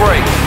Road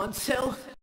Until.